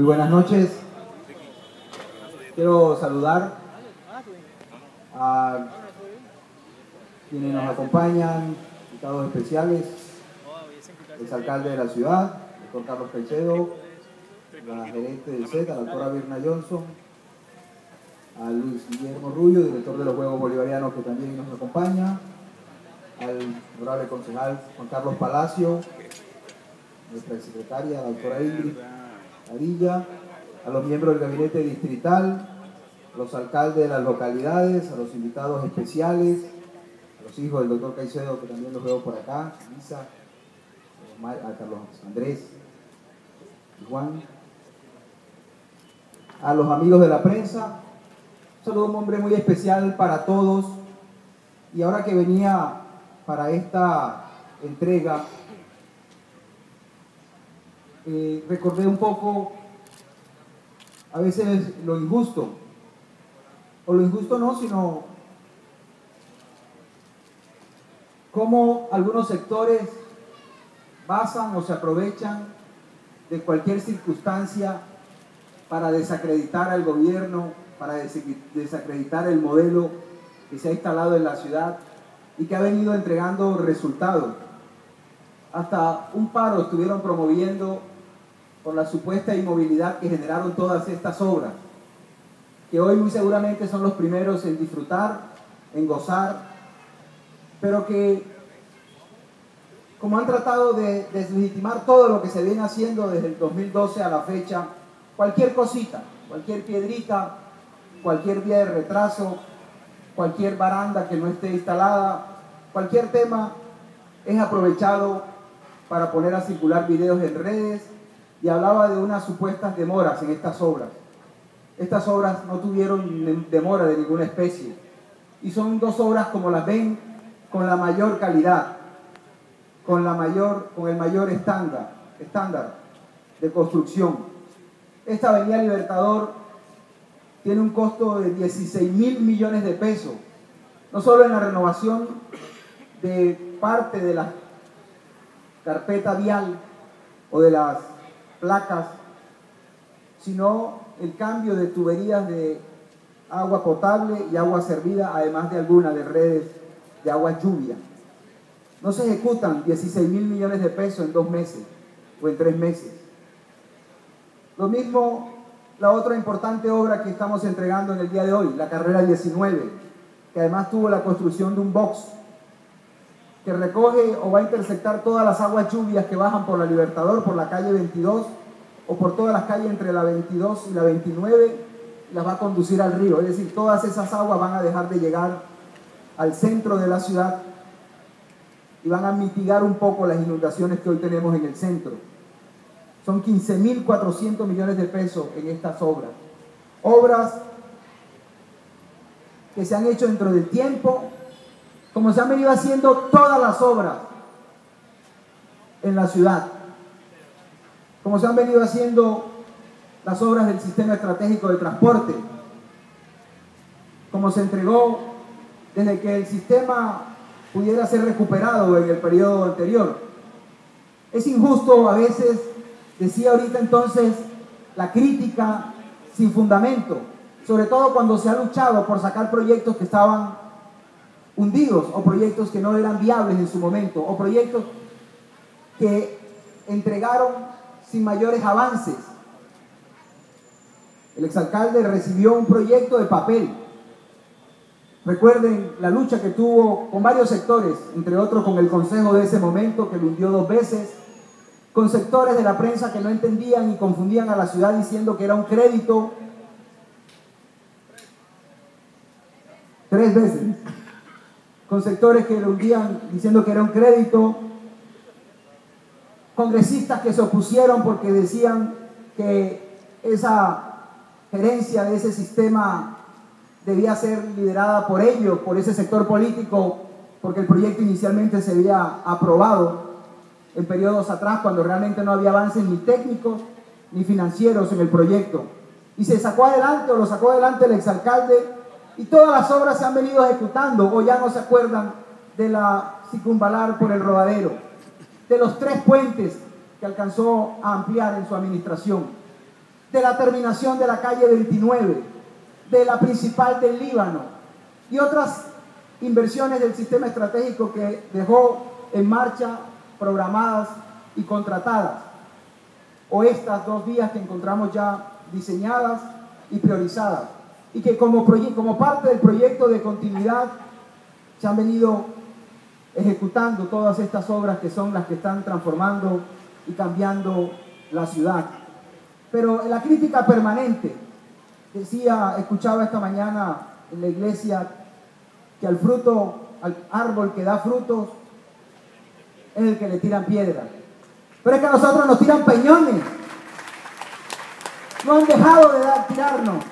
Muy buenas noches. Quiero saludar a quienes nos acompañan, invitados especiales, el alcalde de la ciudad, el doctor Carlos Caicedo, la gerente del CET, la doctora Birna Johnson, a Luis Guillermo Rubio, director de los Juegos Bolivarianos, que también nos acompaña, al honorable concejal Juan Carlos Palacio, nuestra secretaria, la doctora Ingrid Adilla, a los miembros del gabinete distrital, a los alcaldes de las localidades, a los invitados especiales, a los hijos del doctor Caicedo, que también los veo por acá, Lisa, a Carlos Andrés, Juan, a los amigos de la prensa, un saludo un hombre muy especial para todos. Y ahora que venía para esta entrega, eh, recordé un poco a veces lo injusto, o lo injusto no, sino cómo algunos sectores basan o se aprovechan de cualquier circunstancia para desacreditar al gobierno, para desacreditar el modelo que se ha instalado en la ciudad y que ha venido entregando resultados. Hasta un paro estuvieron promoviendo por la supuesta inmovilidad que generaron todas estas obras, que hoy muy seguramente son los primeros en disfrutar, en gozar, pero que como han tratado de deslegitimar todo lo que se viene haciendo desde el 2012 a la fecha, cualquier cosita, cualquier piedrita, cualquier vía de retraso, cualquier baranda que no esté instalada, cualquier tema es aprovechado para poner a circular videos en redes y hablaba de unas supuestas demoras en estas obras. Estas obras no tuvieron demora de ninguna especie y son dos obras como las ven con la mayor calidad, con, la mayor, con el mayor estándar, estándar de construcción. Esta Avenida Libertador tiene un costo de 16 mil millones de pesos, no solo en la renovación de parte de la carpeta vial o de las placas, sino el cambio de tuberías de agua potable y agua servida, además de algunas de redes de agua lluvia. No se ejecutan 16 mil millones de pesos en dos meses o en tres meses. Lo mismo la otra importante obra que estamos entregando en el día de hoy, la carrera 19, que además tuvo la construcción de un box que recoge o va a intersectar todas las aguas lluvias que bajan por la Libertador, por la calle 22 o por todas las calles entre la 22 y la 29, las va a conducir al río. Es decir, todas esas aguas van a dejar de llegar al centro de la ciudad y van a mitigar un poco las inundaciones que hoy tenemos en el centro. Son 15.400 millones de pesos en estas obras. Obras que se han hecho dentro del tiempo, como se han venido haciendo todas las obras en la ciudad, como se han venido haciendo las obras del sistema estratégico de transporte, como se entregó desde que el sistema pudiera ser recuperado en el periodo anterior. Es injusto a veces, decía ahorita entonces, la crítica sin fundamento, sobre todo cuando se ha luchado por sacar proyectos que estaban hundidos o proyectos que no eran viables en su momento o proyectos que entregaron sin mayores avances. El exalcalde recibió un proyecto de papel Recuerden la lucha que tuvo con varios sectores, entre otros con el consejo de ese momento que lo hundió dos veces, con sectores de la prensa que no entendían y confundían a la ciudad diciendo que era un crédito. Tres veces. Con sectores que lo hundían diciendo que era un crédito. Congresistas que se opusieron porque decían que esa gerencia de ese sistema debía ser liderada por ellos, por ese sector político, porque el proyecto inicialmente se había aprobado en periodos atrás cuando realmente no había avances ni técnicos ni financieros en el proyecto. Y se sacó adelante o lo sacó adelante el exalcalde y todas las obras se han venido ejecutando o ya no se acuerdan de la circunvalar por el rodadero, de los tres puentes que alcanzó a ampliar en su administración. de la terminación de la calle 29, de la principal del Líbano y otras inversiones del sistema estratégico que dejó en marcha, programadas y contratadas. O estas dos vías que encontramos ya diseñadas y priorizadas. Y que como, como parte del proyecto de continuidad se han venido ejecutando todas estas obras que son las que están transformando y cambiando la ciudad. Pero la crítica permanente, decía, escuchaba esta mañana en la iglesia que al fruto, al árbol que da frutos, es el que le tiran piedra. Pero es que a nosotros nos tiran peñones. No han dejado de dar, tirarnos.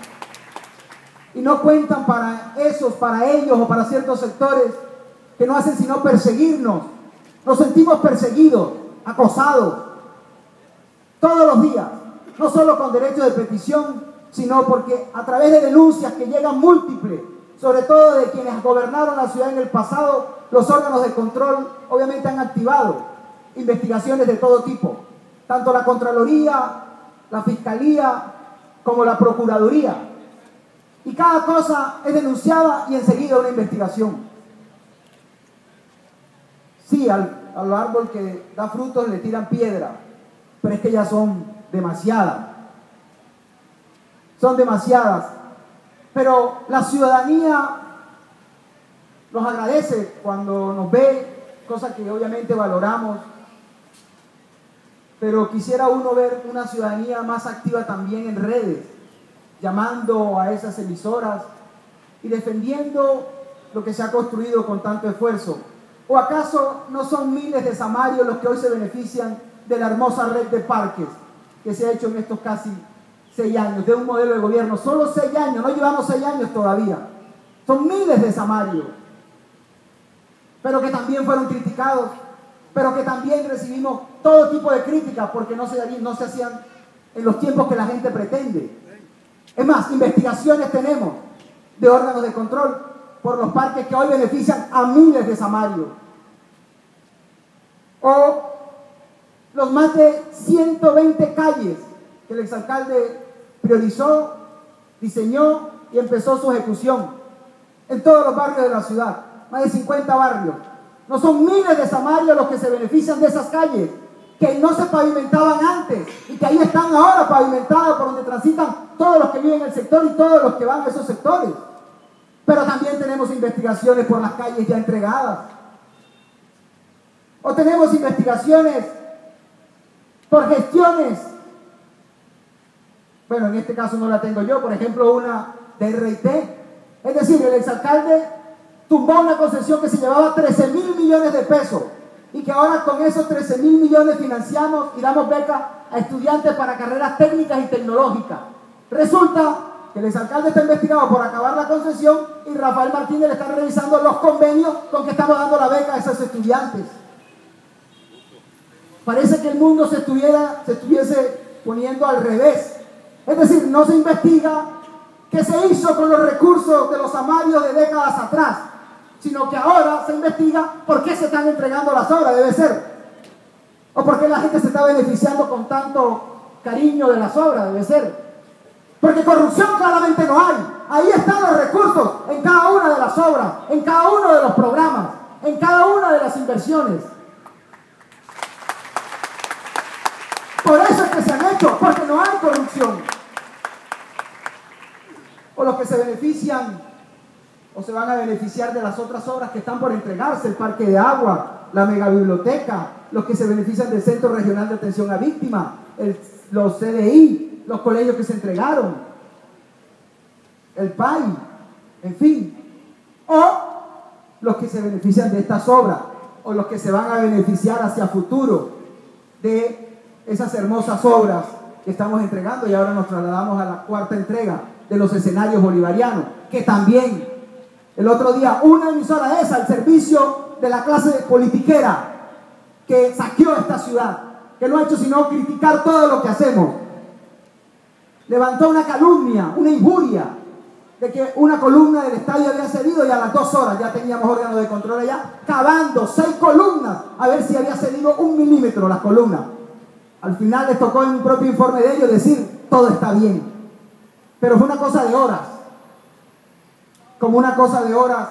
Y no cuentan para esos, para ellos o para ciertos sectores que no hacen sino perseguirnos. Nos sentimos perseguidos, acosados, todos los días. No solo con derecho de petición, sino porque a través de denuncias que llegan múltiples sobre todo de quienes gobernaron la ciudad en el pasado, los órganos de control obviamente han activado investigaciones de todo tipo, tanto la Contraloría, la Fiscalía, como la Procuraduría. Y cada cosa es denunciada y enseguida una investigación. Sí, al, al árbol que da frutos le tiran piedra, pero es que ya son demasiadas. Son demasiadas pero la ciudadanía nos agradece cuando nos ve, cosa que obviamente valoramos, pero quisiera uno ver una ciudadanía más activa también en redes, llamando a esas emisoras y defendiendo lo que se ha construido con tanto esfuerzo. ¿O acaso no son miles de samarios los que hoy se benefician de la hermosa red de parques que se ha hecho en estos casi seis años de un modelo de gobierno, solo seis años, no llevamos seis años todavía. Son miles de Samario, pero que también fueron criticados, pero que también recibimos todo tipo de críticas porque no se, no se hacían en los tiempos que la gente pretende. Es más, investigaciones tenemos de órganos de control por los parques que hoy benefician a miles de Samario. O los más de 120 calles que el exalcalde priorizó, diseñó y empezó su ejecución en todos los barrios de la ciudad, más de 50 barrios. No son miles de samarios los que se benefician de esas calles, que no se pavimentaban antes y que ahí están ahora pavimentadas por donde transitan todos los que viven en el sector y todos los que van a esos sectores. Pero también tenemos investigaciones por las calles ya entregadas. O tenemos investigaciones por gestiones bueno, en este caso no la tengo yo, por ejemplo, una de RT. Es decir, el exalcalde tumbó una concesión que se llevaba 13 mil millones de pesos y que ahora con esos 13 mil millones financiamos y damos becas a estudiantes para carreras técnicas y tecnológicas. Resulta que el exalcalde está investigado por acabar la concesión y Rafael Martínez le está revisando los convenios con que estamos dando la beca a esos estudiantes. Parece que el mundo se, estuviera, se estuviese poniendo al revés. Es decir, no se investiga qué se hizo con los recursos de los amarios de décadas atrás, sino que ahora se investiga por qué se están entregando las obras, debe ser. O por qué la gente se está beneficiando con tanto cariño de las obras, debe ser. Porque corrupción claramente no hay. Ahí están los recursos en cada una de las obras, en cada uno de los programas, en cada una de las inversiones. Por eso es que se han hecho, porque no hay corrupción o los que se benefician o se van a beneficiar de las otras obras que están por entregarse, el parque de agua, la megabiblioteca, los que se benefician del Centro Regional de Atención a Víctimas, los CDI, los colegios que se entregaron, el PAI, en fin, o los que se benefician de estas obras, o los que se van a beneficiar hacia futuro de esas hermosas obras que estamos entregando y ahora nos trasladamos a la cuarta entrega de los escenarios bolivarianos, que también el otro día una emisora esa, el servicio de la clase politiquera, que saqueó esta ciudad, que no ha hecho sino criticar todo lo que hacemos, levantó una calumnia, una injuria, de que una columna del estadio había cedido y a las dos horas ya teníamos órganos de control allá, cavando seis columnas a ver si había cedido un milímetro las columnas. Al final les tocó en un propio informe de ellos decir todo está bien. Pero fue una cosa de horas. Como una cosa de horas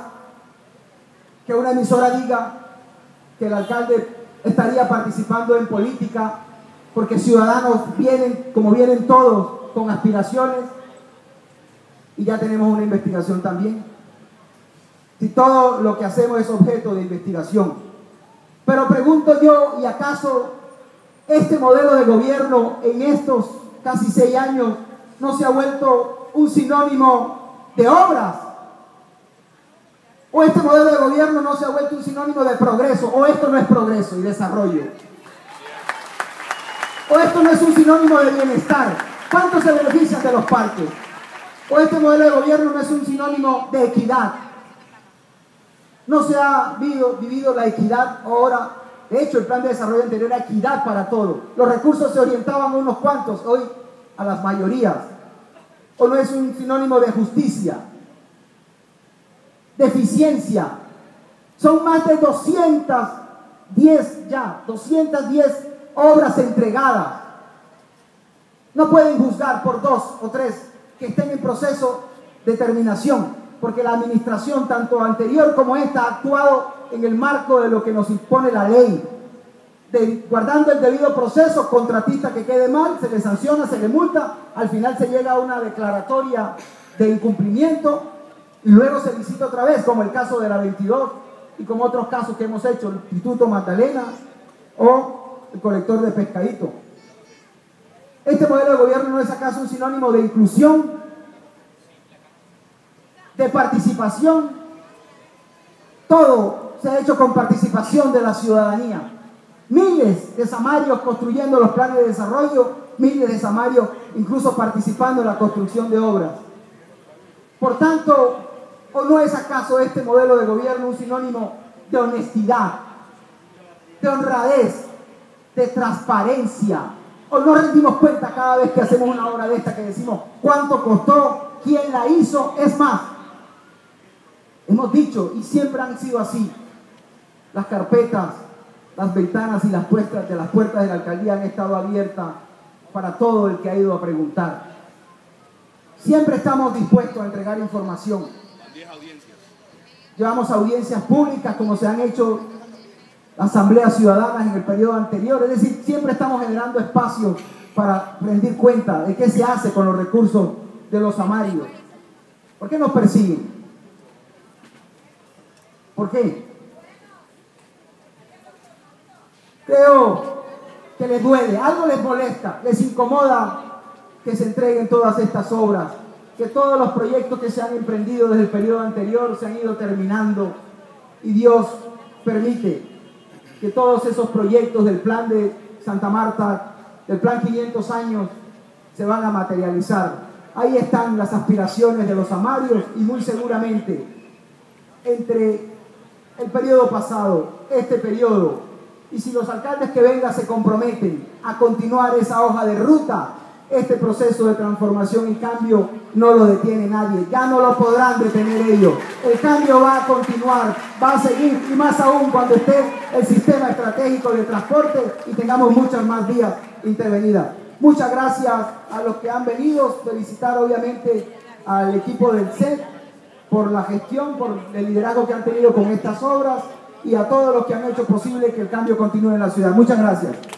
que una emisora diga que el alcalde estaría participando en política porque ciudadanos vienen, como vienen todos, con aspiraciones y ya tenemos una investigación también. Si todo lo que hacemos es objeto de investigación. Pero pregunto yo, ¿y acaso este modelo de gobierno en estos casi seis años no se ha vuelto un sinónimo de obras? ¿O este modelo de gobierno no se ha vuelto un sinónimo de progreso? ¿O esto no es progreso y desarrollo? ¿O esto no es un sinónimo de bienestar? ¿Cuántos se benefician de los parques? ¿O este modelo de gobierno no es un sinónimo de equidad? No se ha vivido, la equidad ahora. De hecho, el plan de desarrollo anterior era equidad para todo. Los recursos se orientaban a unos cuantos, hoy a las mayorías. ¿O no es un sinónimo de justicia? De eficiencia. Son más de 210 ya, 210 obras entregadas. No pueden juzgar por dos o tres que estén en proceso de terminación, porque la administración, tanto anterior como esta, ha actuado en el marco de lo que nos impone la ley. guardando el debido proceso, contratista que quede mal, se le sanciona, se le multa, al final se llega a una declaratoria de incumplimiento luego se visita otra vez, como el caso de la 22 y como otros casos que hemos hecho, el Instituto Magdalena o el colector de pescadito. ¿Este modelo de gobierno no es acaso un sinónimo de inclusión, de participación? Todo se ha hecho con participación de la ciudadanía. Miles de samarios construyendo los planes de desarrollo, miles de samarios incluso participando en la construcción de obras. Por tanto, ¿o no es acaso este modelo de gobierno un sinónimo de honestidad, de honradez, de transparencia. O no rendimos cuenta cada vez que hacemos una obra de esta que decimos cuánto costó, quién la hizo. Es más, hemos dicho y siempre han sido así. Las carpetas, las ventanas y las puertas de las puertas de la alcaldía han estado abiertas para todo el que ha ido a preguntar. Siempre estamos dispuestos a entregar información. Llevamos audiencias públicas como se han hecho asambleas ciudadanas en el periodo anterior. Es decir, siempre estamos generando espacio para rendir cuenta de qué se hace con los recursos de los amarios. ¿Por qué nos persiguen? ¿Por qué? Creo que les duele, algo les molesta, les incomoda que se entreguen todas estas obras, que todos los proyectos que se han emprendido desde el periodo anterior se han ido terminando y Dios permite que todos esos proyectos del plan de Santa Marta, del plan 500 años, se van a materializar. Ahí están las aspiraciones de los amarios y muy seguramente entre el periodo pasado, este periodo, y si los alcaldes que vengan se comprometen a continuar esa hoja de ruta, este proceso de transformación y cambio no lo detiene nadie, ya no lo podrán detener ellos. El cambio va a continuar, va a seguir y más aún cuando esté el sistema estratégico de transporte y tengamos muchas más vías intervenidas. Muchas gracias a los que han venido, felicitar obviamente al equipo del CET por la gestión, por el liderazgo que han tenido con estas obras y a todos los que han hecho posible que el cambio continúe en la ciudad. Muchas gracias.